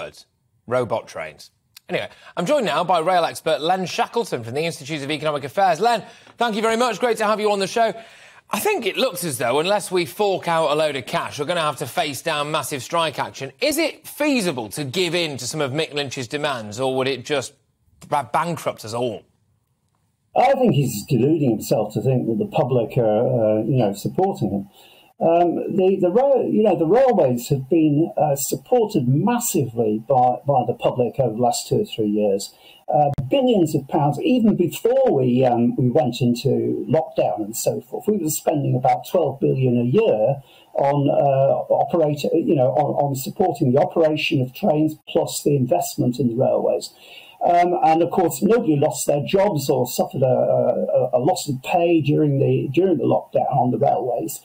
words robot trains. Anyway, I'm joined now by rail expert Len Shackleton from the Institute of Economic Affairs. Len, thank you very much. Great to have you on the show. I think it looks as though, unless we fork out a load of cash, we're going to have to face down massive strike action. Is it feasible to give in to some of Mick Lynch's demands, or would it just bankrupt us all? I think he's deluding himself to think that the public are, uh, you know, supporting him. Um, the the you know the railways have been uh, supported massively by, by the public over the last two or three years. Uh, billions of pounds, even before we um, we went into lockdown and so forth, we were spending about twelve billion a year on uh, operate, you know, on, on supporting the operation of trains plus the investment in the railways. Um, and of course, nobody lost their jobs or suffered a, a, a, loss of pay during the during the lockdown on the railways.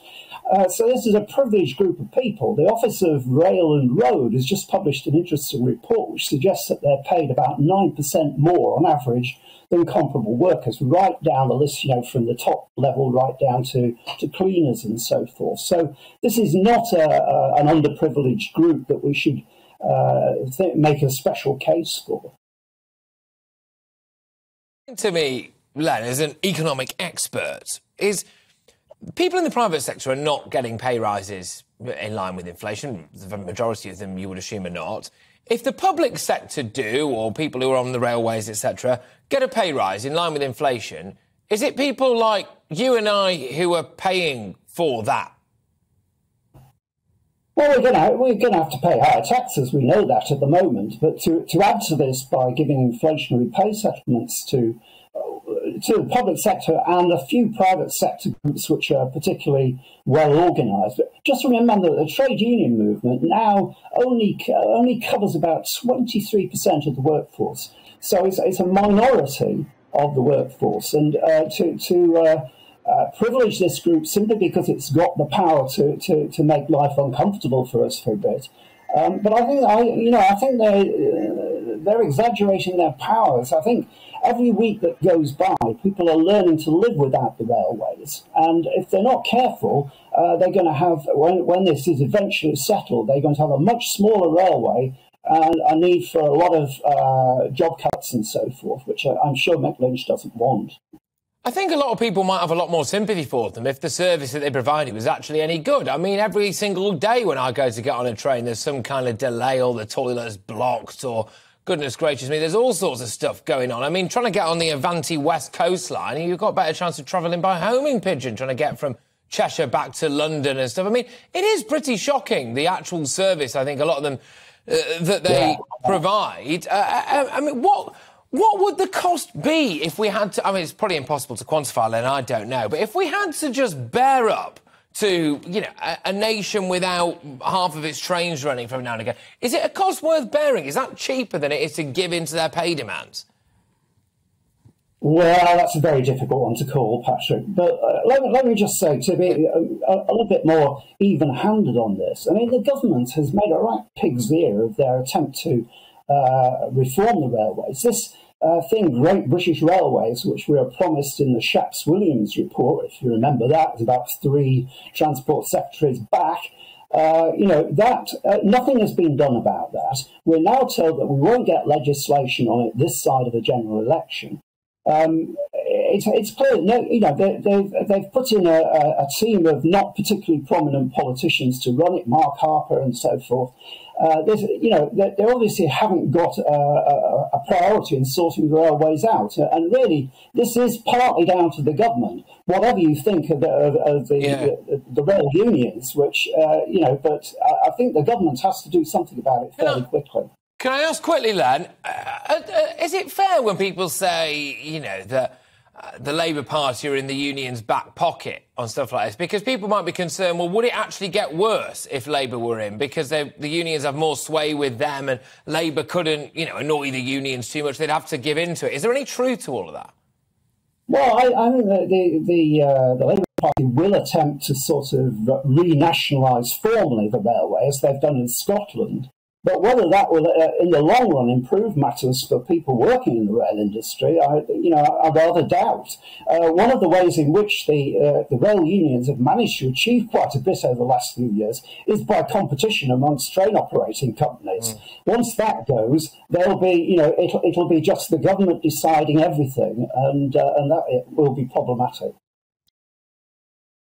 Uh, so this is a privileged group of people. The Office of Rail and Road has just published an interesting report which suggests that they're paid about 9% more on average than comparable workers, right down the list, you know, from the top level right down to, to cleaners and so forth. So this is not a, a, an underprivileged group that we should uh, make a special case for. To me, Len, as an economic expert, is people in the private sector are not getting pay rises in line with inflation. The majority of them, you would assume, are not. If the public sector do, or people who are on the railways, etc., get a pay rise in line with inflation, is it people like you and I who are paying for that? Well, we're going to we're going to have to pay higher taxes. We know that at the moment. But to to add to this by giving inflationary pay settlements to to the public sector and a few private sector groups which are particularly well organised. But just remember that the trade union movement now only only covers about 23% of the workforce. So it's, it's a minority of the workforce. And uh, to, to uh, uh, privilege this group simply because it's got the power to, to, to make life uncomfortable for us for a bit. Um, but I think I, you know, I think they uh, they're exaggerating their powers. I think every week that goes by, people are learning to live without the railways. And if they're not careful, uh, they're going to have, when, when this is eventually settled, they're going to have a much smaller railway and a need for a lot of uh, job cuts and so forth, which I'm sure Mick Lynch doesn't want. I think a lot of people might have a lot more sympathy for them if the service that they provided was actually any good. I mean, every single day when I go to get on a train, there's some kind of delay or the toilet's blocked or goodness gracious me, there's all sorts of stuff going on. I mean, trying to get on the Avanti West coastline, you've got a better chance of travelling by homing pigeon, trying to get from Cheshire back to London and stuff. I mean, it is pretty shocking, the actual service, I think, a lot of them uh, that they yeah. provide. Uh, I, uh, I mean, what. What would the cost be if we had to? I mean, it's probably impossible to quantify, and I don't know. But if we had to just bear up to, you know, a, a, nation without half of its trains running from now and again. Is it a cost worth bearing? Is that cheaper than it is to give in to their pay demands? Well, that's a very difficult one to call, Patrick. But uh, let, me, let me just say, to be a, a, a little bit more even handed on this, I mean, the government has made a right pig's ear of their attempt to uh, reform the railways. This uh, thing, Great British Railways, which we were promised in the Shapps Williams report, if you remember that, about three transport secretaries back. Uh, you know that uh, nothing has been done about that. We're now told that we won't get legislation on it this side of the general election. Um, it's, it's clear, you know, they, they've, they've put in a, a, team of not particularly prominent politicians to run it, Mark Harper and so forth. Uh, you know, they, they, obviously haven't got a, a, a, priority in sorting the railways out. And really, this is partly down to the government, whatever you think of the, of, of the, yeah. the, the, rail unions, which, uh, you know, but I, I, think the government has to do something about it fairly quickly. Can I ask quickly, Len, uh, uh, is it fair when people say, you know, that the Labour Party are in the union's back pocket on stuff like this? Because people might be concerned, well, would it actually get worse if Labour were in? Because the unions have more sway with them and Labour couldn't, you know, annoy the unions too much. They'd have to give in to it. Is there any truth to all of that? Well, I, I the, the, uh, the Labour Party will attempt to sort of renationalise formally the railway, as they've done in Scotland. But whether that will, uh, in the long run, improve matters for people working in the rail industry, I, you know, I rather doubt. Uh, one of the ways in which the uh, the rail unions have managed to achieve quite a bit over the last few years is by competition amongst train operating companies. Mm. Once that goes, there'll be, you know, it'll, it'll be just the government deciding everything, and uh, and that will be problematic.